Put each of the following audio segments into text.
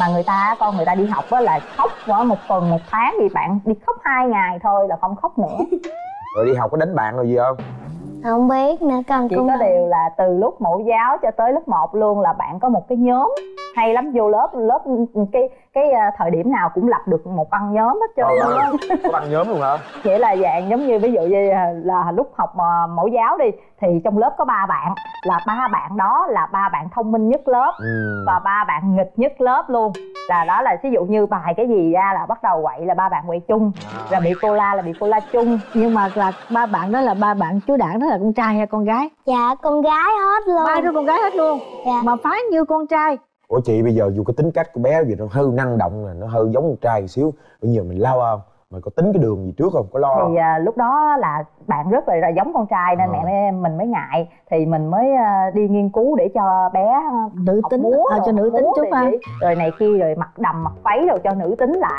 mà người ta con người ta đi học á là khóc quá một tuần một tháng thì bạn đi khóc hai ngày thôi là không khóc nữa. Rồi đi học có đánh bạn rồi gì không? Không biết nữa con chỉ có điều là từ lúc mẫu giáo cho tới lớp 1 luôn là bạn có một cái nhóm hay lắm vô lớp lớp cái cái à, thời điểm nào cũng lập được một băng nhóm hết trơn ơi, có băng nhóm luôn hả? Nghĩa là dạng giống như ví dụ như là, là lúc học mà mẫu giáo đi thì trong lớp có ba bạn là ba bạn đó là ba bạn thông minh nhất lớp ừ. và ba bạn nghịch nhất lớp luôn. Là đó là ví dụ như bài cái gì ra là bắt đầu quậy là ba bạn quậy chung rồi bị cô la là bị cô la chung. Nhưng mà là ba bạn đó là ba bạn chú đảng đó là con trai hay con gái? Dạ con gái hết luôn. Ba đứa con gái hết luôn? Dạ. mà phái như con trai ủa chị bây giờ dù cái tính cách của bé gì nó hơi năng động nè nó hơi giống con trai một xíu. Bây giờ mình lo không? Mày có tính cái đường gì trước không? Có lo không? thì à, lúc đó là bạn rất là, là giống con trai nên Ờ. mẹ mới, mình mới ngại. Thì mình mới à, đi nghiên cứu để cho bé à, nữ tính múa à, cho nữ tính rồi ha. rồi này kia rồi mặc đầm mặc váy rồi cho nữ tính lại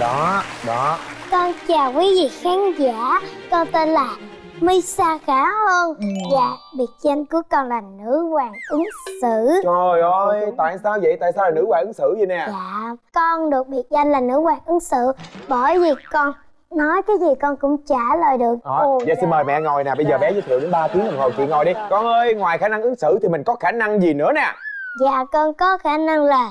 đó đó. Con chào quý vị khán giả. Con tên là Misa Khả Hơn Ừ. dạ biệt danh của con là nữ hoàng ứng xử. Trời ơi tại sao vậy? Tại sao là nữ hoàng ứng xử vậy nè? Dạ con được biệt danh là nữ hoàng ứng xử bởi vì con nói cái gì con cũng trả lời được. Đó Ồ, giờ xin dạ. mời mẹ ngồi nè. Bây giờ bé giới thiệu đến 3 tiếng đồng hồ chị ngồi đi. Con ơi ngoài khả năng ứng xử thì mình có khả năng gì nữa nè? Dạ con có khả năng là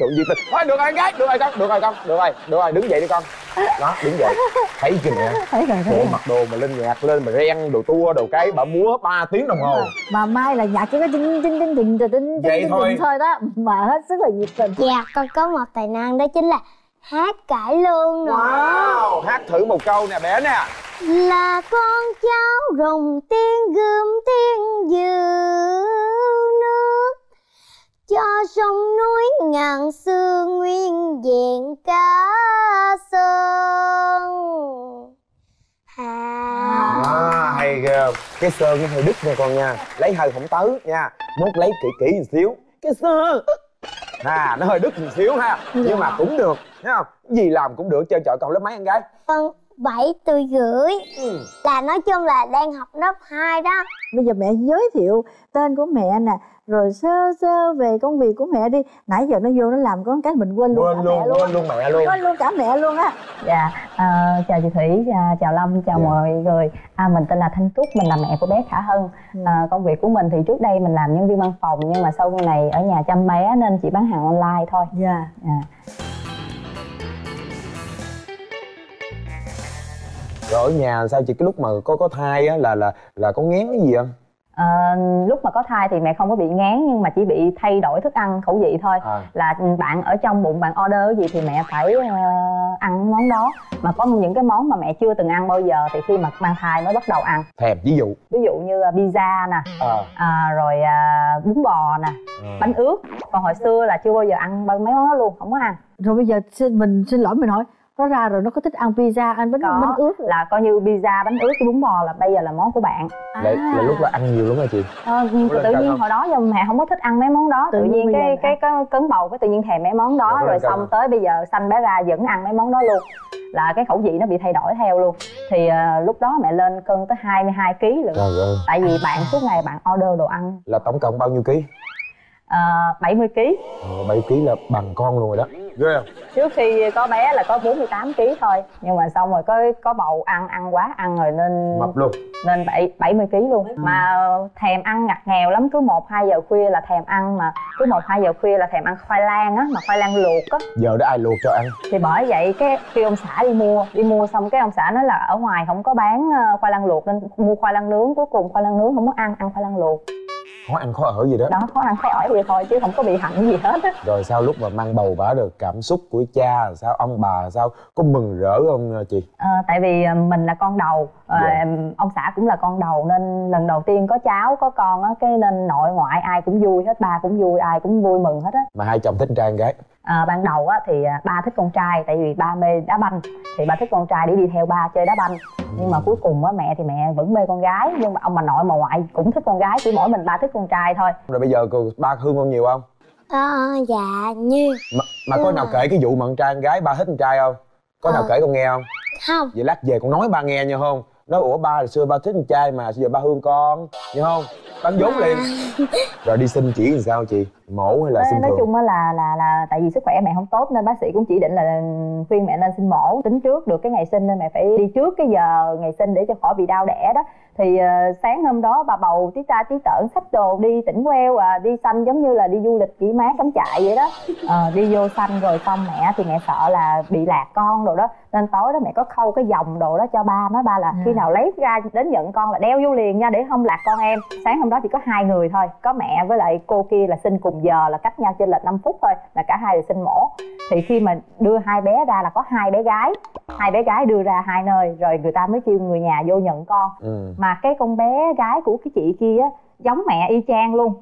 trụ gì tình thôi được rồi gái. Được rồi con. Được rồi con. Được rồi được rồi. Đứng dậy đi con. Đó đứng dậy. Thấy kìa mẹ thấy rồi bộ thấy mặc đồ mà lên nhạc lên mà ren đồ tua đồ cái bà múa 3 tiếng đồng hồ. Mà mai là nhạc chỉ có tinh tinh tinh tinh tinh tinh Vậy tinh thôi. đó. Mà hết sức là nhiệt tình. Dạ con có một tài năng đó chính là hát cải lương nữa wow hát thử một câu nè bé nè. Là con cháu rồng tiên gươm tiên nước cho sông núi ngàn xưa nguyên vẹn cả sơn. Hà. À, hay ghê cái sơn nó hơi đứt nha con nha lấy hơi không tới nha mốt lấy kỹ kỹ một xíu. Cái sơn à nó hơi đứt một xíu ha nhưng mà cũng được thấy không? Gì làm cũng được chơi chợ cậu lớp mấy em gái? Con bảy tuổi rưỡi ừ. là nói chung là đang học lớp 2 đó. Bây giờ mẹ giới thiệu tên của mẹ nè rồi sơ sơ về công việc của mẹ đi. Nãy giờ nó vô nó làm có cái mình quên luôn quên cả luôn mẹ luôn quên luôn mẹ luôn. Quên luôn cả mẹ luôn á. Dạ à, chào chị thủy à, chào lâm chào Dạ. mọi người. À, mình tên là thanh trúc mình là mẹ của bé khả hân. À, công việc của mình thì trước đây mình làm nhân viên văn phòng nhưng mà sau này ở nhà chăm bé nên chỉ bán hàng online thôi. Dạ. À. rồi ở nhà sao chị cái lúc mà có có thai á là là là có ngén cái gì không Ờ, lúc mà có thai thì mẹ không có bị ngán nhưng mà chỉ bị thay đổi thức ăn khẩu vị thôi. À. Là bạn ở trong bụng bạn order cái gì thì mẹ phải ờ, ăn món đó. Mà có những cái món mà mẹ chưa từng ăn bao giờ thì khi mà mang thai mới bắt đầu ăn. Thèm ví dụ. Ví dụ như ờ, pizza nè. À, à, rồi à, bún bò nè. À. bánh ướt. Còn hồi xưa là chưa bao giờ ăn mấy món đó luôn không có ăn. Rồi bây giờ xin mình xin lỗi mình hỏi nó ra rồi nó có thích ăn pizza ăn bánh có bánh ướt là coi như pizza bánh ướt với bún bò là bây giờ là món của bạn. Là, là lúc đó ăn nhiều lắm hả chị. Ờ, lên tự nhiên không? hồi đó giờ mẹ không có thích ăn mấy món đó Tự tự, nhiên cái cái cái cấn bầu cái tự nhiên thèm mấy món đó Rồi có rồi xong không? tới bây giờ sanh bé ra vẫn ăn mấy món đó luôn. Là cái khẩu vị nó bị thay đổi theo luôn. Thì ờ, lúc đó mẹ lên cân tới 22 kg ơi. Tại vì bạn suốt ngày bạn order đồ ăn. Là tổng cộng bao nhiêu ký? Uh, 70 kg ờ, bảy ký là bằng con luôn rồi đó ghê không? Trước khi có bé là có 48 kg thôi. Nhưng mà xong rồi có có bầu ăn ăn quá ăn rồi nên mập luôn. nên bảy 70 kg luôn. Mà thèm ăn ngặt nghèo lắm. Cứ một hai giờ khuya là thèm ăn mà. Cứ một hai giờ khuya là thèm ăn khoai lang á mà khoai lang luộc á. Giờ đó ai luộc cho ăn? Thì bởi vậy cái khi ông xã đi mua đi mua xong cái ông xã nói là ở ngoài không có bán ờ, khoai lang luộc nên mua khoai lang nướng. Cuối cùng khoai lang nướng không có ăn ăn khoai lang luộc khó ăn khó ở gì đó. Đó khó ăn khó ở vậy thôi chứ không có bị hạnh gì hết á. Rồi sau lúc mà mang bầu bả được cảm xúc của cha sao ông bà sao có mừng rỡ không chị? Ờ, tại vì ờ, mình là con đầu ờ, Dạ. ông xã cũng là con đầu nên lần đầu tiên có cháu có con á cái nên nội ngoại ai cũng vui hết ba cũng vui ai cũng vui mừng hết á. Mà hai chồng thích trai con gái à, ban đầu á thì à, ba thích con trai tại vì ba mê đá banh. Thì ba thích con trai để đi theo ba chơi đá banh. Nhưng mà cuối cùng á mẹ thì mẹ vẫn mê con gái nhưng mà ông bà nội mà ngoại cũng thích con gái chỉ mỗi mình ba thích con trai thôi. Rồi bây giờ cô- ba thương con nhiều không? Ờ, dạ như mà, mà có nào kể cái vụ mà con trai con gái ba thích con trai không? Có nào Ờ. kể con nghe không? Không. Vậy lát về con nói ba nghe nha không nói ủa ba hồi xưa ba thích con trai mà giờ ba thương con? Nha không? Bán vốn liền. Rồi đi xin chỉ làm sao chị? Mổ hay là nói, xin nói thường? chung á là là là tại vì sức khỏe mẹ không tốt nên bác sĩ cũng chỉ định là khuyên mẹ nên sinh mổ. Tính trước được cái ngày sinh nên mẹ phải đi trước cái giờ ngày sinh để cho khỏi bị đau đẻ đó thì ờ, sáng hôm đó bà bầu tí ta tí tởn xách đồ đi tỉnh queo à đi xanh giống như là đi du lịch chỉ mát cắm trại vậy đó. Ờ, đi vô xanh rồi xong mẹ thì mẹ sợ là bị lạc con rồi đó. Nên tối đó mẹ có khâu cái vòng đồ đó cho ba nói ba là khi nào lấy ra đến nhận con là đeo vô liền nha để không lạc con em. Sáng hôm đó chỉ có hai người thôi có mẹ với lại cô kia là sinh cùng giờ là cách nhau trên lệch 5 phút thôi là cả hai đều sinh mổ. Thì khi mà đưa hai bé ra là có hai bé gái. Hai bé gái đưa ra hai nơi rồi người ta mới kêu người nhà vô nhận con. Ừ. mà cái con bé gái của cái chị kia á giống mẹ y chang luôn.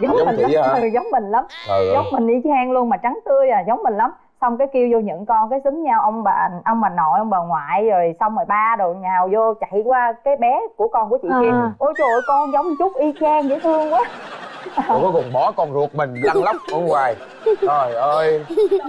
Giống, Giống mình lắm. hả? ừ, giống mình lắm. Trời giống mình y chang luôn mà trắng tươi à giống mình lắm. Xong cái kêu vô nhận con cái xúm nhau ông bà ông bà nội ông bà ngoại rồi xong rồi ba đồ nhào vô chạy qua cái bé của con của chị kia. À. ôi trời ơi con giống chút y chang dễ thương quá có còn bỏ con ruột mình lăn lóc ở ngoài. Trời ơi.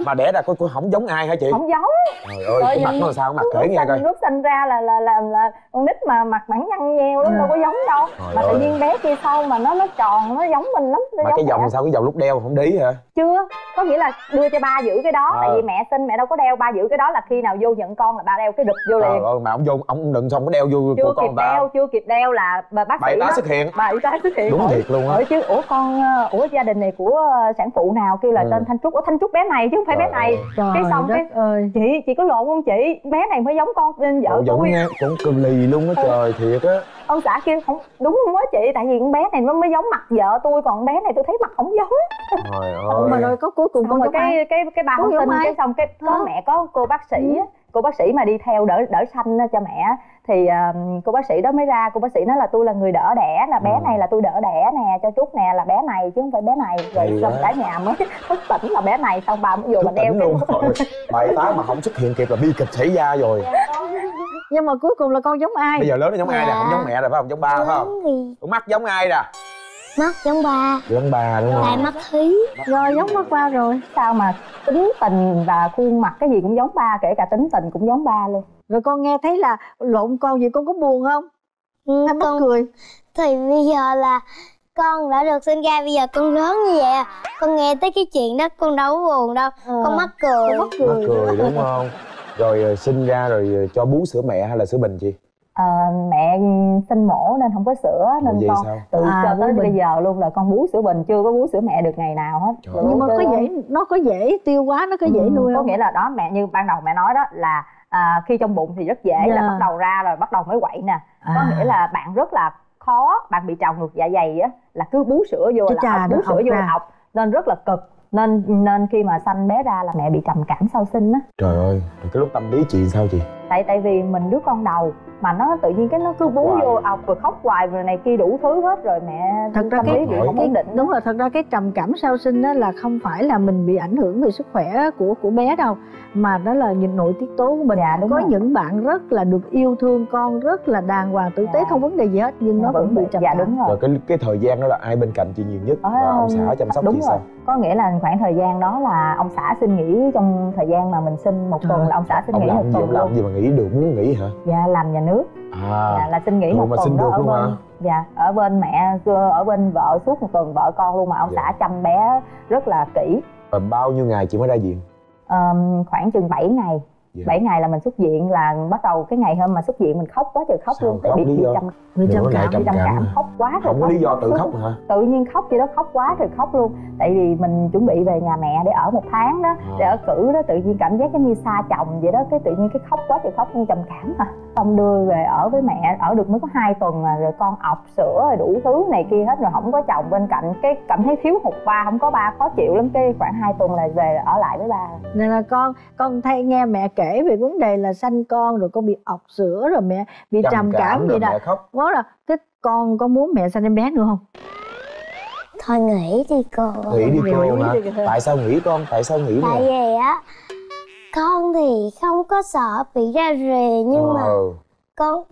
Mà đẻ ra coi coi không giống ai hả chị? Không giống. Trời ơi cái mặt nó sao? Cái mặt kể nghe coi. lúc sinh ra là là là, là con nít mà mặt bản nhăn nheo lắm đâu có giống đâu. Trời mà tự ơi. nhiên bé kia sau mà nó nó tròn nó giống mình lắm nó mà cái vòng sao cái vòng lúc đeo không đi hả? Chưa. Có nghĩa là đưa cho ba giữ cái đó Ờ. tại vì mẹ sinh mẹ đâu có đeo. Ba giữ cái đó là khi nào vô nhận con là ba đeo cái đực vô trời liền. ơi mà ông vô ông đừng xong có đeo vô chưa của con kịp đeo chưa kịp đeo là bà bác sĩ tá đó. xuất hiện. Bà y tá xuất hiện. Đúng thiệt luôn á. chứ ủa con ờ, ủa gia đình này của ờ, sản phụ nào kêu là Ừ. tên thanh trúc. Ủa thanh trúc bé này chứ không phải bé Trời này. ơi. trời cái xong đất cái ơi. chị chị có lộn không chị? Bé này mới giống con nên vợ Ủa, giống tôi nghe cũng cực lì luôn á trời thiệt á. Ông xã kêu không đúng không á chị tại vì con bé này nó mới giống mặt vợ tôi còn con bé này tôi thấy mặt không giống. Trời Ủa mà ơi. rồi có cuối cùng con rồi cái ai cái cái bà không tin cái xong cái có mẹ có cô bác sĩ á, cô bác sĩ mà đi theo đỡ đỡ sanh cho mẹ thì um, cô bác sĩ đó mới ra cô bác sĩ nói là tôi là người đỡ đẻ là bé Ừ. này là tôi đỡ đẻ nè cho trúc nè là bé này chứ không phải bé này. Rồi xong cả nhà mới thức tỉnh là bé này xong bà mới vô bà đeo cái luôn. Rồi bảy tá mà không xuất hiện kịp là bi kịch xảy ra rồi. Nhưng mà cuối cùng là con giống ai? Bây giờ lớn nó giống ai nè? Không giống mẹ rồi phải không? Giống ba phải không? Ủa, mắt giống ai nè mắt giống ba. Giống ba đúng không? Mắt thúy rồi giống mắt qua rồi. Sao mà tính tình và khuôn mặt cái gì cũng giống ba kể cả tính tình cũng giống ba luôn. Rồi con nghe thấy là lộn con gì con có buồn không? Ừ, hay mắc con cười? Thì bây giờ là con đã được sinh ra bây giờ con lớn như vậy à. con nghe tới cái chuyện đó con đâu có buồn đâu. Ờ. con mắc cười. con mắc cười. Cười đúng không? Rồi ờ, sinh ra rồi ờ, cho bú sữa mẹ hay là sữa bình chị Ờ, mẹ sinh mổ nên không có sữa nên con sao? từ À, cho tới bình. bây giờ luôn là con bú sữa bình chưa có bú sữa mẹ được ngày nào hết Trời nhưng mà có dễ nó có dễ tiêu hóa nó có dễ Ừ, nuôi có không nghĩa là đó mẹ như ban đầu mẹ nói đó là à, khi trong bụng thì rất dễ là Dạ. bắt đầu ra rồi bắt đầu mới quậy nè có À. nghĩa là bạn rất là khó bạn bị trào ngược dạ dày á là cứ bú sữa vô Chà là chà, ọc, bú nó sữa vô là ọc nên rất là cực nên nên khi mà sanh bé ra là mẹ bị trầm cảm sau sinh á trời ơi cái lúc tâm lý chị sao chị tại tại vì mình đứa con đầu mà nó tự nhiên cái nó cứ bú vô ọc rồi khóc hoài rồi này kia đủ thứ hết rồi mẹ thật ra tâm cái, Nổi. không cái ổn định đúng là thật ra cái trầm cảm sau sinh đó là không phải là mình bị ảnh hưởng về sức khỏe của của bé đâu mà đó là những nội tiết tố của mình Dạ, đúng có rồi. những bạn rất là được yêu thương con rất là đàng hoàng tử tế Dạ. không vấn đề gì hết nhưng nó vẫn bị trầm dạ cảm đúng rồi rồi cái cái thời gian đó là ai bên cạnh chị nhiều nhất Ờ, và ông xã chăm sóc đúng chị rồi. sao có nghĩa là khoảng thời gian đó là ông xã xin nghỉ trong thời gian mà mình sinh một tuần là ông xã xin ông nghỉ một tuần ông làm luôn gì mà nghỉ được muốn nghỉ hả? Dạ làm nhà nước. À. Dạ, là xin nghỉ một mà tuần xin đó được ở bên hả? dạ ở bên mẹ ở bên vợ suốt một tuần vợ con luôn mà ông Dạ. xã chăm bé rất là kỹ. Và bao nhiêu ngày chị mới ra viện? Ờm, khoảng chừng 7 ngày Dạ. 7 ngày là mình xuất viện là bắt đầu cái ngày hôm mà xuất viện mình khóc quá trời khóc Sao luôn tại khóc? bị Lý bị trầm Vì trầm cảm. bị trầm cảm khóc quá rồi không có lý do tự khóc hả? Tự nhiên khóc gì đó khóc quá rồi khóc luôn. Tại vì mình chuẩn bị về nhà mẹ để ở một tháng đó để ở cử đó tự nhiên cảm giác giống như xa chồng vậy đó cái tự nhiên cái khóc quá trời khóc trầm cảm à. Xong đưa về ở với mẹ ở được mới có hai tuần à rồi con ọc sữa rồi đủ thứ này kia hết rồi không có chồng bên cạnh cái cảm thấy thiếu hụt ba không có ba khó chịu lắm cái khoảng hai tuần là về ở lại với ba. Nên là con con thay nghe mẹ kể về vấn đề là sanh con rồi con bị ọc sữa rồi mẹ bị trầm, cảm, rồi vậy đó. mẹ khóc. Quá là thế con có muốn mẹ sanh em bé nữa không? Thôi nghỉ đi cô. Nghĩ đi cô đi cô. tại sao nghĩ con? Tại sao nghĩ tại nè vì á con thì không có sợ bị ra rề nhưng mà Ờ, con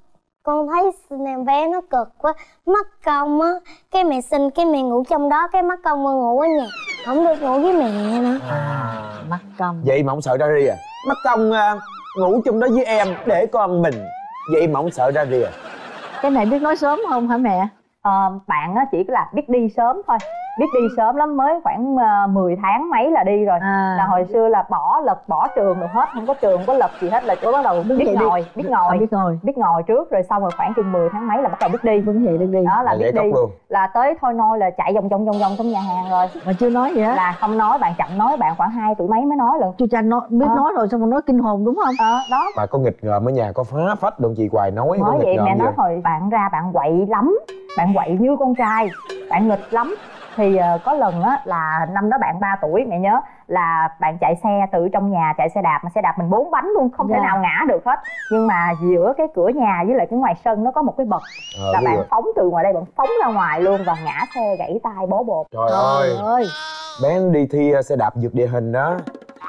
con thấy sinh em bé nó cực quá. Mất công á cái mẹ sinh cái mẹ ngủ trong đó cái mất công mà ngủ ở nhà không được ngủ với mẹ nữa. Mắc công. Vậy mà không sợ ra rìa. À? mất công à, ngủ chung đó với em để con mình. Vậy mà không sợ ra rìa. Cái này biết nói sớm không hả mẹ? Ờ, bạn á chỉ là biết đi sớm thôi biết đi sớm lắm mới khoảng uh, 10 tháng mấy là đi rồi. À. Là hồi xưa là bỏ lật bỏ trường được hết không có trường không có lật gì hết là chỗ bắt đầu Đúng biết đi. ngồi biết À, ngồi biết ngồi. Biết ngồi trước rồi xong rồi khoảng chừng 10 tháng mấy là bắt đầu biết đi. Vẫn vậy được đi. Đó là biết đi. luôn. Là tới thôi nôi là chạy vòng vòng vòng vòng trong nhà hàng rồi. Mà chưa nói gì á? Là không nói bạn chậm nói bạn khoảng 2 tuổi mấy mới nói lần chú cha nói biết Ờ. nói rồi xong rồi nói kinh hồn đúng không? Ờ đó. Mà có nghịch ngợm ở nhà có phá phách đồng chị hoài nói có nói nghịch vậy ngợm mẹ nói hồi bạn ra bạn quậy lắm bạn quậy như con trai bạn nghịch lắm thì ờ, có lần á là năm đó bạn 3 tuổi mẹ nhớ là bạn chạy xe từ trong nhà chạy xe đạp mà xe đạp mình bốn bánh luôn không thể Dạ. nào ngã được hết. Nhưng mà giữa cái cửa nhà với lại cái ngoài sân nó có một cái bậc Ờ, là bạn rồi. phóng từ ngoài đây bạn phóng ra ngoài luôn và ngã xe gãy tay bó bột. Trời ơi. Ơi. Bé đi thi xe đạp vượt địa hình đó.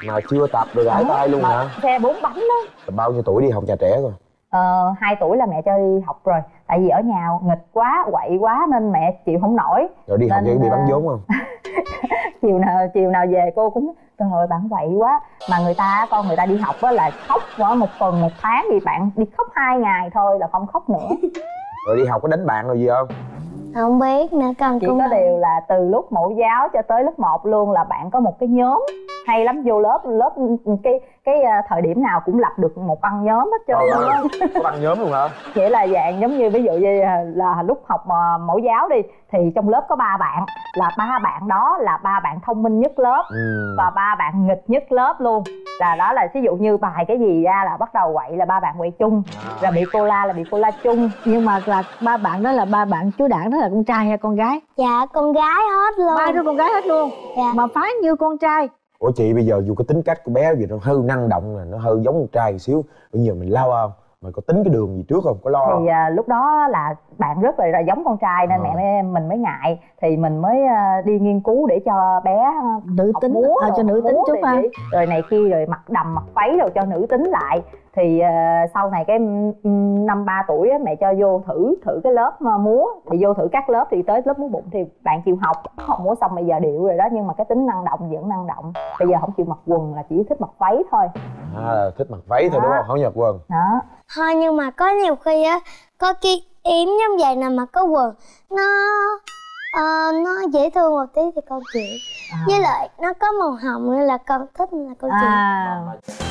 Mà chưa tập được gãy tay luôn hả? xe bốn bánh đó. Bao nhiêu tuổi đi học nhà trẻ rồi? Ờ, 2 tuổi là mẹ cho đi học rồi tại vì ở nhà nghịch quá quậy quá nên mẹ chịu không nổi. Rồi đi học vậy bị ờ, bắn vốn không? Chiều nào chiều nào về cô cũng trời ơi bạn quậy quá. Mà người ta con người ta đi học á là khóc mỗi một tuần một tháng thì bạn đi khóc hai ngày thôi là không khóc nữa. Rồi đi học có đánh bạn rồi gì không? Không biết nữa con chỉ cũng có điều là từ lúc mẫu giáo cho tới lớp 1 luôn là bạn có một cái nhóm hay lắm vô lớp lớp cái cái à, thời điểm nào cũng lập được một băng nhóm hết trơn ơi, á. có băng nhóm luôn hả? Nghĩa là dạng giống như ví dụ như là, là lúc học mà mẫu giáo đi thì trong lớp có ba bạn là ba bạn đó là ba bạn thông minh nhất lớp ừ. và ba bạn nghịch nhất lớp luôn. Là đó là ví dụ như bài cái gì ra là bắt đầu quậy là ba bạn quậy chung rồi bị cô la là bị cô la chung. Nhưng mà là ba bạn đó là ba bạn chú đảng đó là con trai hay con gái? Dạ con gái hết luôn. Ba đứa con gái hết luôn? Dạ. Mà phái như con trai ủa chị bây giờ dù cái tính cách của bé gì nó hơi năng động nè nó hơi giống con trai một xíu. Bây giờ mình lo không? Mày có tính cái đường gì trước không? Có lo không? thì à, lúc đó là bạn rất là, là giống con trai nên Ờ. mẹ mới, mình mới ngại. Thì mình mới à, đi nghiên cứu để cho bé à, nữ tính múa à, cho nữ tính chút ha. rồi này kia rồi mặc đầm mặc váy rồi cho nữ tính lại thì à, sau này cái năm ba tuổi á, mẹ cho vô thử thử cái lớp mà múa. Thì vô thử các lớp thì tới lớp múa bụng thì bạn chịu học. Học múa xong bây giờ điệu rồi đó nhưng mà cái tính năng động vẫn năng động. Bây giờ không chịu mặc quần là chỉ thích mặc váy thôi. À, thích mặc váy thôi đúng Đó. không? Không nhật quần. Đó. Thôi nhưng mà có nhiều khi á có cái yếm giống vậy nè mà có quần nó ờ, nó dễ thương một tí thì con chịu. Với lại nó có màu hồng nên là con thích là con chịu. À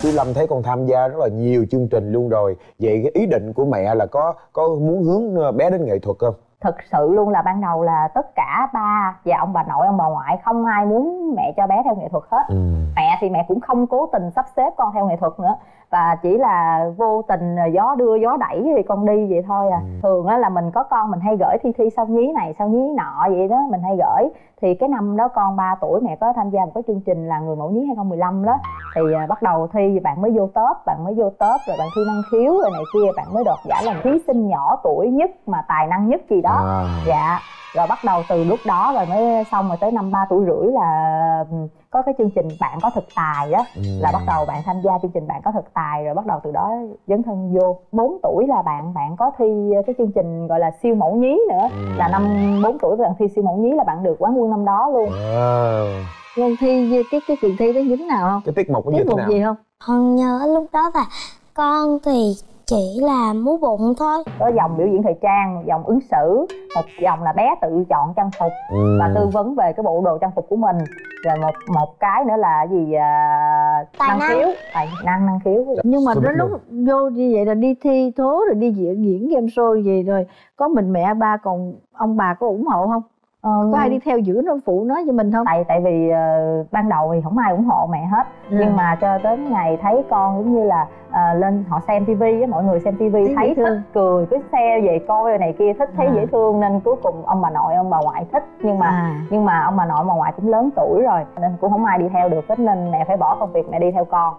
chú lâm thấy con tham gia rất là nhiều chương trình luôn rồi. Vậy cái ý định của mẹ là có có muốn hướng ờ, bé đến nghệ thuật không? Thực sự luôn là ban đầu là tất cả ba và ông bà nội ông bà ngoại không ai muốn mẹ cho bé theo nghệ thuật hết. Ừ. mẹ thì mẹ cũng không cố tình sắp xếp con theo nghệ thuật nữa. Và chỉ là vô tình ờ, gió đưa gió đẩy thì con đi vậy thôi à. Thường á là mình có con mình hay gửi thi thi sao nhí này sao nhí nọ vậy đó mình hay gửi thì cái năm đó con 3 tuổi mẹ có tham gia một cái chương trình là người mẫu nhí 2015 đó. Thì à, bắt đầu thi bạn mới vô top bạn mới vô top rồi bạn thi năng khiếu rồi này kia bạn mới đoạt giải làm thí sinh nhỏ tuổi nhất mà tài năng nhất gì đó. À. dạ rồi bắt đầu từ lúc đó rồi mới xong rồi tới năm ba tuổi rưỡi là ừ, có cái chương trình bạn có thực tài đó Ừ. là bắt đầu bạn tham gia chương trình bạn có thực tài rồi bắt đầu từ đó dấn thân vô 4 tuổi là bạn bạn có thi cái chương trình gọi là siêu mẫu nhí nữa Ừ. là năm 4 tuổi bạn thi siêu mẫu nhí là bạn được quán quân năm đó luôn Wow. con thi cái cái kỳ thi đó dính nào không cái tiết mục nó như tiết mục nào gì không con nhớ lúc đó là con thì chỉ là múa bụng thôi. Có dòng biểu diễn thời trang dòng ứng xử một dòng là bé tự chọn trang phục ừ. và tư vấn về cái bộ đồ trang phục của mình. Rồi một một cái nữa là gì à, Tài năng năng. khiếu. Tài năng năng khiếu. Nhưng mà đến lúc vô như vậy là đi thi thố rồi đi diễn diễn game show gì rồi có mình mẹ ba còn ông bà có ủng hộ không Ờ, có ai đi theo giữ nó phụ nó cho mình không? Tại tại vì ờ, ban đầu thì không ai ủng hộ mẹ hết. Ừ. nhưng mà cho đến ngày thấy con giống như là ờ, lên họ xem tivi á mọi người xem tivi Thấy thấy thích cười cứ xe về coi này kia thích thấy À. dễ thương nên cuối cùng ông bà nội ông bà ngoại thích. Nhưng mà à. nhưng mà ông bà nội bà ngoại cũng lớn tuổi rồi nên cũng không ai đi theo được hết nên mẹ phải bỏ công việc mẹ đi theo con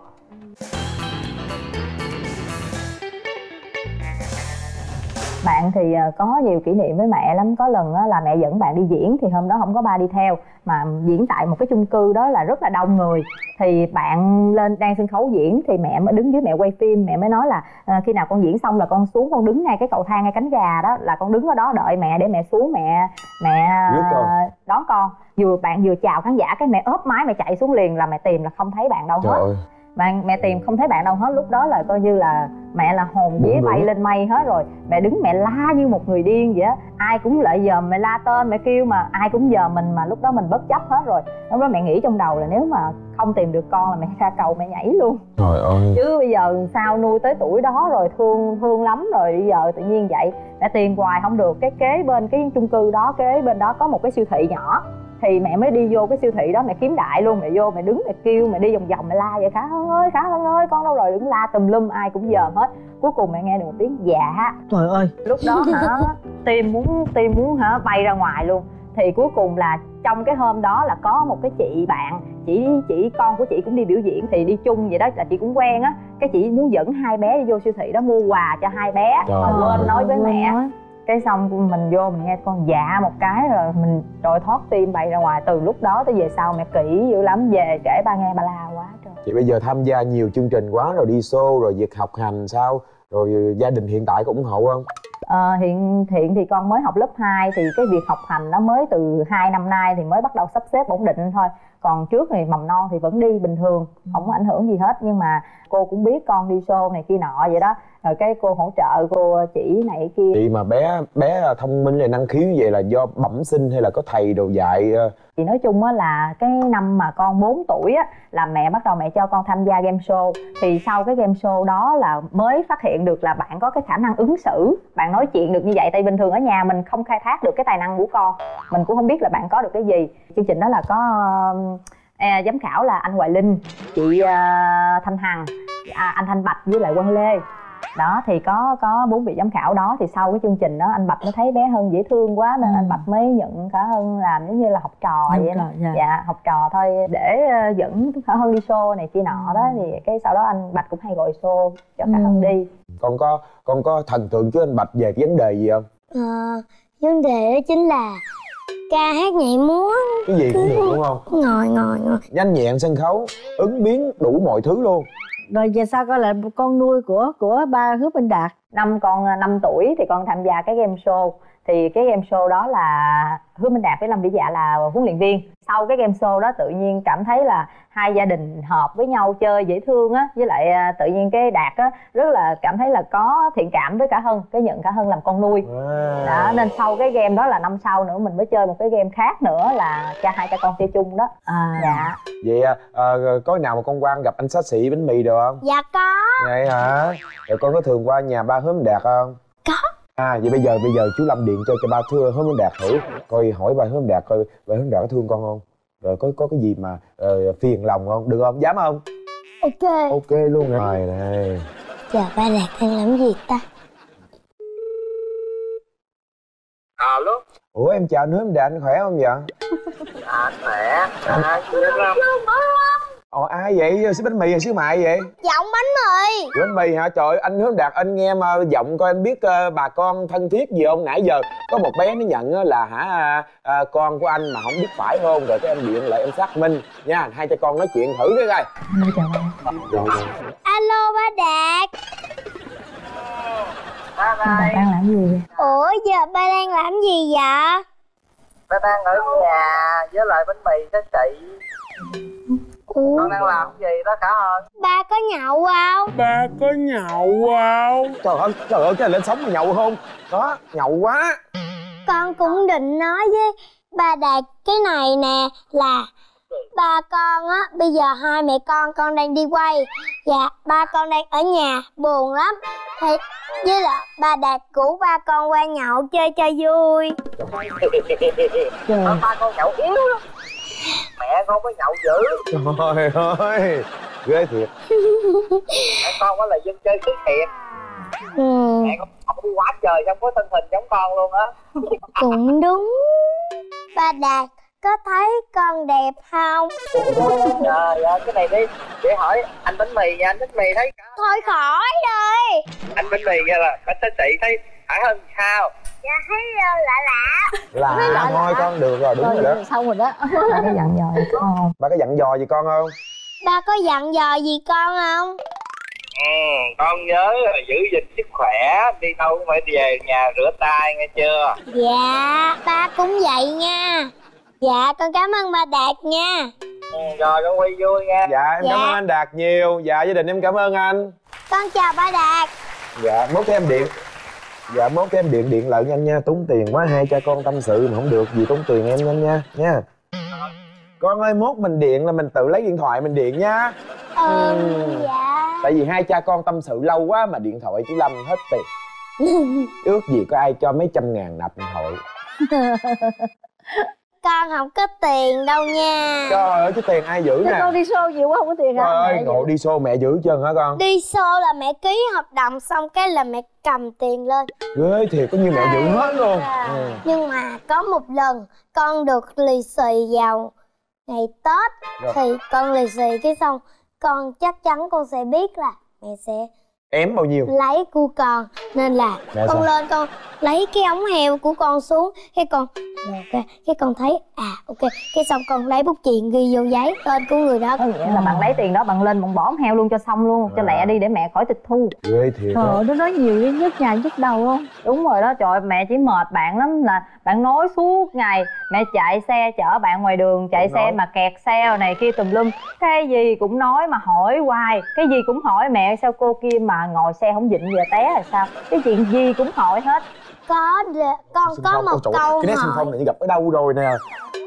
bạn thì ờ, có nhiều kỷ niệm với mẹ lắm. Có lần á là mẹ dẫn bạn đi diễn thì hôm đó không có ba đi theo mà diễn tại một cái chung cư đó là rất là đông người. Thì bạn lên đang sân khấu diễn thì mẹ mới đứng dưới mẹ quay phim mẹ mới nói là "Ờ, khi nào con diễn xong là con xuống con đứng ngay cái cầu thang ngay cánh gà đó là con đứng ở đó đợi mẹ để mẹ xuống mẹ mẹ ờ, đón con. Vừa bạn vừa chào khán giả cái mẹ ốp máy mẹ chạy xuống liền là mẹ tìm là không thấy bạn đâu trời hết. ơi. Bạn mẹ tìm không thấy bạn đâu hết. Lúc đó là coi như là mẹ là hồn vía bay lên mây hết rồi. Mẹ đứng mẹ la như một người điên vậy á. Ai cũng lại giờ mẹ la tên mẹ kêu mà. Ai cũng giờ mình mà lúc đó mình bất chấp hết rồi. Lúc đó mẹ nghĩ trong đầu là nếu mà không tìm được con là mẹ ra cầu mẹ nhảy luôn. Trời ơi. Chứ bây giờ sao nuôi tới tuổi đó rồi thương thương lắm rồi. Bây giờ tự nhiên vậy mẹ tìm hoài không được. Cái kế bên cái chung cư đó kế bên đó có một cái siêu thị nhỏ thì mẹ mới đi vô cái siêu thị đó mẹ kiếm đại luôn mẹ vô mẹ đứng mẹ kêu mẹ đi vòng vòng mẹ la vậy khá hơn ơi khá hơn ơi con đâu rồi? Đứng la tùm lum ai cũng dòm hết. Cuối cùng mẹ nghe được một tiếng dạ. Trời ơi. Lúc đó hả tim muốn tim muốn hả bay ra ngoài luôn. Thì cuối cùng là trong cái hôm đó là có một cái chị bạn chỉ chỉ con của chị cũng đi biểu diễn thì đi chung vậy đó là chị cũng quen á. Cái chị muốn dẫn hai bé đi vô siêu thị đó mua quà cho hai bé. Trời mà ơi. quên nói với mẹ. Cái xong mình vô mình nghe con dạ một cái rồi mình rồi thoát tim bay ra ngoài. Từ lúc đó tới về sau mẹ kỹ dữ lắm về kể ba nghe ba la quá trời. Chị bây giờ tham gia nhiều chương trình quá rồi đi show rồi việc học hành sao? Rồi gia đình hiện tại có ủng hộ không? Ờ, hiện hiện thì con mới học lớp 2 thì cái việc học hành nó mới từ 2 năm nay thì mới bắt đầu sắp xếp ổn định thôi. Còn trước thì mầm non thì vẫn đi bình thường không có ảnh hưởng gì hết. Nhưng mà cô cũng biết con đi show này kia nọ vậy đó rồi cái cô hỗ trợ cô chỉ này kia. Chị mà bé bé thông minh này năng khiếu vậy là do bẩm sinh hay là có thầy đồ dạy ờ, thì nói chung á là cái năm mà con 4 tuổi á là mẹ bắt đầu mẹ cho con tham gia game show. Thì sau cái game show đó là mới phát hiện được là bạn có cái khả năng ứng xử. Bạn nói chuyện được như vậy tại bình thường ở nhà mình không khai thác được cái tài năng của con. Mình cũng không biết là bạn có được cái gì. Chương trình đó là có à, giám khảo là anh Hoài Linh chị à, Thanh Hằng à, anh Thanh Bạch với lại Quân Lê đó thì có có bốn vị giám khảo đó thì sau cái chương trình đó anh Bạch mới thấy bé Hân dễ thương quá nên Ừ. anh Bạch mới nhận Khả Hân làm giống như là học trò vậy đó. dạ. dạ học trò thôi để ờ, dẫn Khả Hân đi show này kia nọ đó thì cái sau đó anh Bạch cũng hay gọi show cho Khả Ừ. Hân đi con có con có thần tượng chứ anh bạch về cái vấn đề gì không Ờ, vấn đề đó chính là ca hát nhảy múa cái gì cũng được đúng không ngồi ngồi ngồi nhanh nhẹn sân khấu ứng biến đủ mọi thứ luôn rồi về sau con là con nuôi của của ba hứa minh đạt. Năm con à, 5 tuổi thì con tham gia cái game show thì cái game show đó là Hứa Minh Đạt với Lâm Vĩ Dạ là huấn luyện viên. Sau cái game show đó tự nhiên cảm thấy là hai gia đình hợp với nhau chơi dễ thương á với lại à, tự nhiên cái Đạt á rất là cảm thấy là có thiện cảm với cả Hân cái nhận cả Hân làm con nuôi. Đó nên sau cái game đó là năm sau nữa mình mới chơi một cái game khác nữa là cha hai cha con chơi chung đó. À. Dạ. Vậy à, à, có nào mà con quan gặp anh xá xị bánh mì được không? Dạ có. Vậy hả? Rồi con có thường qua nhà ba hướng đạt không? Có. À vậy bây giờ bây giờ chú lâm điện cho cho ba thưa hướng đạt thử coi hỏi ba hướng đạt coi ba hướng đạt có thương con không? Rồi có có cái gì mà ờ, phiền lòng không? Được không? Dám không? Ok. Ok luôn rồi này giờ ba đạt đang làm gì ta. Alo? Ủa em chào anh hướng đạt anh khỏe không vậy? Anh khỏe. À chị đến không ồ ai vậy? Xíu bánh mì hay xíu mại vậy? Giọng bánh mì. Bánh mì hả? Trời ơi, anh hướng đạt anh nghe mà giọng coi anh biết ờ, bà con thân thiết gì không? Nãy giờ có một bé nó nhận á là hả à, con của anh mà không biết phải không? Rồi cái em điện lại em xác minh. Nha hai cha con nói chuyện thử cái coi. Chào ba rồi, rồi. alo ba đạt. Ba đang làm gì vậy? Ủa giờ ba đang làm gì vậy? Ba đang ở nhà với lại bánh mì đó chị Ủa, con đang làm cái gì đó cả hơn ba có nhậu không? Ba có nhậu không? Trời ơi trời ơi cái này lên sống mà nhậu không? Đó nhậu quá. Con cũng định nói với ba đạt cái này nè là ba con á bây giờ hai mẹ con con đang đi quay. Và ba con đang ở nhà buồn lắm. Thì với lại ba đạt rủ ba con qua nhậu chơi cho vui. Trời ba con nhậu yếu lắm mẹ con có nhậu dữ. Trời ơi ghê thiệt. Mẹ con có là dân chơi thứ thiệt ừ, mẹ con đi quá trời xong có thân hình giống con luôn á. Cũng đúng. Ba đạt có thấy con đẹp không? Trời ơi cái này đi để hỏi anh bánh mì nha. Anh bánh mì thấy cả thôi khỏi đi. Anh bánh mì nha là bánh xá xị thấy hải hơn sao dạ thấy lạ lạ. Là thôi con được rồi đúng rồi đó. rồi xong rồi đó. Ba có dặn dò gì con không? Ba có dặn dò gì con không? Ba có dặn dò gì con không? Ừ con nhớ là giữ gìn sức khỏe đi đâu cũng phải về nhà rửa tay nghe chưa? Dạ ba cũng vậy nha. Dạ con cảm ơn ba đạt nha. Ừ, rồi con quy vui nha. Dạ em Dạ. cảm ơn anh đạt nhiều. Dạ gia đình em cảm ơn anh. Con chào ba đạt. Dạ mốt em điện dạ mốt cái em điện điện lại nhanh nha. Tốn tiền quá hai cha con tâm sự mà không được gì tốn tiền em nhanh nha nha. Con ơi mốt mình điện là mình tự lấy điện thoại mình điện nha. Ờ Ừ. dạ. Tại vì hai cha con tâm sự lâu quá mà điện thoại chú lâm hết tiền. Ước gì có ai cho mấy trăm ngàn nạp điện thoại con không có tiền đâu nha. Trời ơi cái tiền ai giữ Thế nè? con đi show nhiều quá không có tiền trời hả ơi ngộ đi xô mẹ giữ chân hả con? Đi show là mẹ ký hợp đồng xong cái là mẹ cầm tiền lên. Ghê thiệt có như mẹ giữ hết luôn. ừ. nhưng mà có một lần con được lì xì vào ngày tết Rồi. thì con lì xì cái xong con chắc chắn con sẽ biết là mẹ sẽ ém bao nhiêu? Lấy của con nên là Dạ con sao? lên con lấy cái ống heo của con xuống cái con lột ra cái con thấy à ok cái xong con lấy bút chì ghi vô giấy tên của người đó. Có nghĩa là bạn lấy tiền đó bạn lên bạn bỏ heo luôn cho xong luôn cho À. lẹ đi để mẹ khỏi tịch thu. Ghê thiệt trời ơi nó nói nhiều nhức nhà nhức đầu không? Đúng rồi đó trời ơi, mẹ chỉ mệt bạn lắm là bạn nói suốt ngày mẹ chạy xe chở bạn ngoài đường chạy Cũng xe nói. mà kẹt xe này kia tùm lum. Cái gì cũng nói mà hỏi hoài cái gì cũng hỏi mẹ sao cô kia mà ngồi xe không dịnh giờ té là sao? Cái chuyện gì cũng hỏi hết. Có con có phong, một ôi câu cái nét xung phong này gặp ở đâu rồi nè?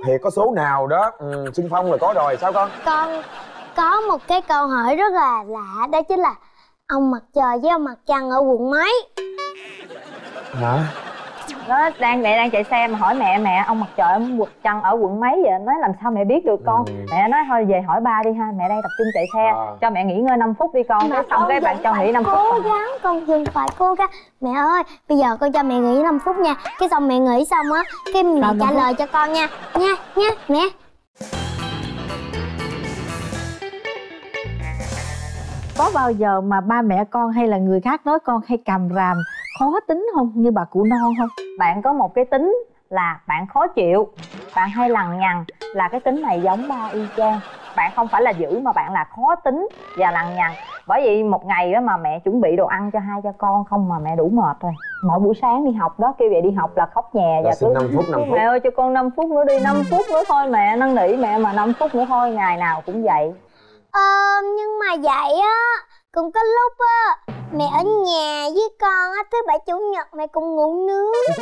Thiệt có số nào đó. Ừ, xung phong là có rồi sao con? Con có một cái câu hỏi rất là lạ đó chính là ông mặt trời với ông mặt trăng ở quận mấy? Hả nó đang mẹ đang chạy xe mà hỏi mẹ mẹ ông mặt trời ông quật chân ở quận mấy vậy? Nói làm sao mẹ biết được con? Ừ. mẹ nói thôi về hỏi ba đi ha mẹ đang tập trung chạy xe À. cho mẹ nghỉ ngơi 5 phút đi con. Cái xong cái bạn cho nghỉ 5 phút. cố gắng con dừng phải cố gắng. Mẹ ơi bây giờ con cho mẹ nghỉ 5 phút nha. Cái xong mẹ nghỉ xong á cái mẹ trả lời cho con nha. Nha nha mẹ. Có bao giờ mà ba mẹ con hay là người khác nói con hay cầm ràm khó tính không? Như bà cụ non không? Bạn có một cái tính là bạn khó chịu bạn hay lằng nhằng là cái tính này giống ba y chang. Bạn không phải là dữ mà bạn là khó tính và lằng nhằng. Bởi vì một ngày đó mà mẹ chuẩn bị đồ ăn cho hai cha con không mà mẹ đủ mệt rồi. Mỗi buổi sáng đi học đó kêu về đi học là khóc nhè và xin 5 phút 5 phút. mẹ ơi cho con 5 phút nữa đi 5 phút nữa thôi mẹ năn nỉ mẹ mà 5 phút nữa thôi ngày nào cũng vậy. Ờ nhưng mà vậy á cũng có lúc á mẹ ở nhà với con á thứ bảy chủ nhật mẹ cũng ngủ nướng.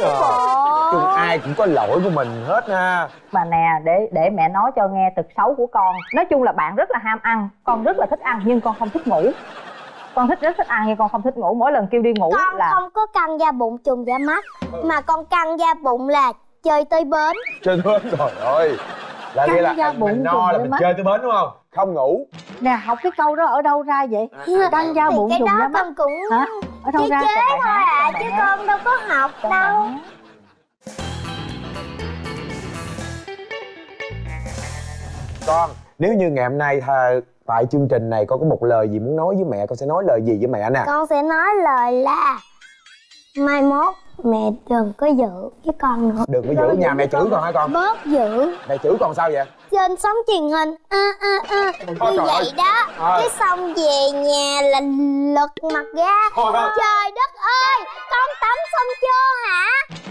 Chung ai cũng có lỗi của mình hết ha. Mà nè để để mẹ nói cho nghe tật xấu của con. Nói chung là bạn rất là ham ăn con rất là thích ăn nhưng con không thích ngủ. Con thích rất thích ăn nhưng con không thích ngủ. Mỗi lần kêu đi ngủ con là không có căng da bụng trùng da mắt mà con căng da bụng là chơi tới bến. Chơi bến rồi ơi là Căng nghĩa là da mình bụng no là mình mắt. chơi tới bến đúng không? Không ngủ. Nè học cái câu đó ở đâu ra vậy? Căng da thì bụng cái trùng đó da mắt. con cũng hả? Ở đâu chế ra? chế thôi à chứ con đâu có học đâu. con nếu như ngày hôm nay thà, tại chương trình này con có một lời gì muốn nói với mẹ con sẽ nói lời gì với mẹ nè con sẽ nói lời là mai mốt mẹ đừng có giữ với con nữa. Đừng có giữ nhà mẹ chửi con hả con? bớt giữ. Mẹ chửi con sao vậy? Trên sóng truyền hình. A a Ôi như vậy ơi. đó Ờ. cái xong về nhà là lật mặt ra. Thôi trời đất ơi con tắm xong chưa hả?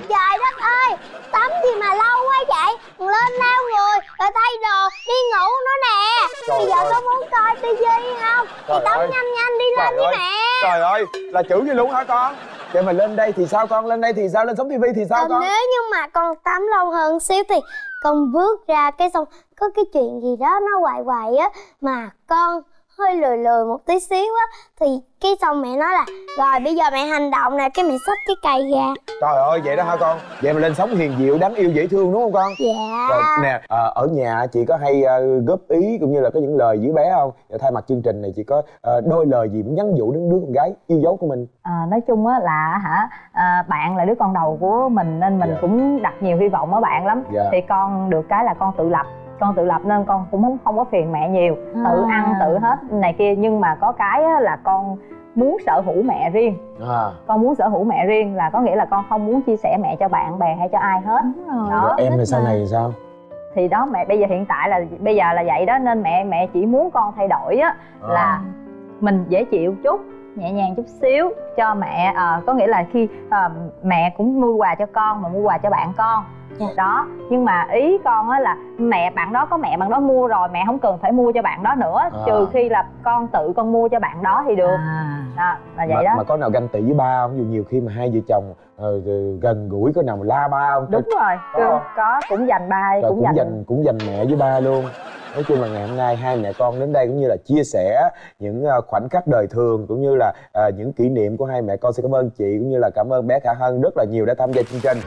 Trời đất ơi tắm gì mà lâu quá vậy? Lên lau người rồi thay đồ đi ngủ nữa nè. Trời bây giờ có muốn coi tivi không? Trời đi tắm ơi. nhanh nhanh đi Trời lên ơi. mẹ. Trời ơi là chữ gì luôn hả con? Vậy mà lên đây thì sao con lên đây thì sao lên sống tivi thì sao Còn con? nếu như mà con tắm lâu hơn xíu thì con bước ra cái xong có cái chuyện gì đó nó hoài hoài á mà con hơi lười lười một tí xíu á thì cái xong mẹ nói là rồi bây giờ mẹ hành động nè cái mẹ xách cái cây ra. Trời ơi vậy đó hả con? Vậy mà lên sống hiền diệu đáng yêu dễ thương đúng không con? Dạ. Rồi nè ờ, ở nhà chị có hay ờ, góp ý cũng như là có những lời với bé không? Và thay mặt chương trình này chị có ờ, đôi lời gì muốn nhắn nhủ đến đứa con gái yêu dấu của mình? À, nói chung á là hả à, bạn là đứa con đầu của mình nên mình Dạ. cũng đặt nhiều hy vọng ở bạn lắm. Dạ. thì con được cái là con tự lập con tự lập nên con cũng không, không có phiền mẹ nhiều tự À. ăn tự hết này kia nhưng mà có cái á, là con muốn sở hữu mẹ riêng à con muốn sở hữu mẹ riêng là có nghĩa là con không muốn chia sẻ mẹ cho bạn bè hay cho ai hết đúng rồi Đó. rồi em thì sau này thì sao thì đó mẹ bây giờ hiện tại là bây giờ là vậy đó nên mẹ mẹ chỉ muốn con thay đổi á À. là mình dễ chịu chút nhẹ nhàng chút xíu cho mẹ ờ, có nghĩa là khi ờ, mẹ cũng mua quà cho con mà mua quà cho bạn con Dạ. đó nhưng mà ý con á là mẹ bạn đó có mẹ bạn đó mua rồi mẹ không cần phải mua cho bạn đó nữa À. trừ khi là con tự con mua cho bạn đó thì được à. đó là vậy mà, đó mà có nào ganh tị với ba không? Dụ nhiều khi mà hai vợ chồng ờ, gần gũi có nào mà la ba không? đúng rồi Có có cũng dành ba cũng, cũng dành cũng dành mẹ với ba luôn. Nói chung là ngày hôm nay hai mẹ con đến đây cũng như là chia sẻ những ờ, khoảnh khắc đời thường cũng như là ờ, những kỷ niệm của hai mẹ con. Xin cảm ơn chị cũng như là cảm ơn bé Khả Hân rất là nhiều đã tham gia chương trình.